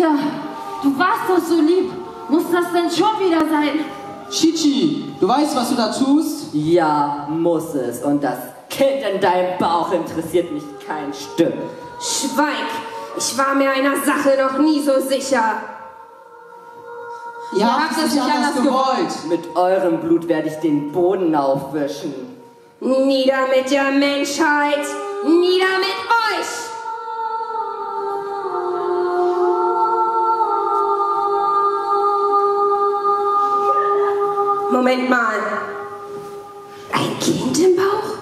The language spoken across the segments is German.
Peter, du warst doch so lieb. Muss das denn schon wieder sein? Chichi, du weißt, was du da tust? Ja, muss es. Und das Kind in deinem Bauch interessiert mich kein Stück. Schweig! Ich war mir einer Sache noch nie so sicher. Ihr habt es nicht anders gewollt. Mit eurem Blut werde ich den Boden aufwischen. Nieder mit der Menschheit! Nieder mit euch! Moment mal. Ein Kind im Bauch?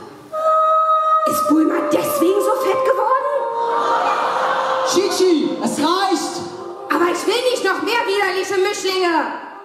Ist Bulma deswegen so fett geworden? Chichi, es reicht! Aber ich will nicht noch mehr widerliche Mischlinge!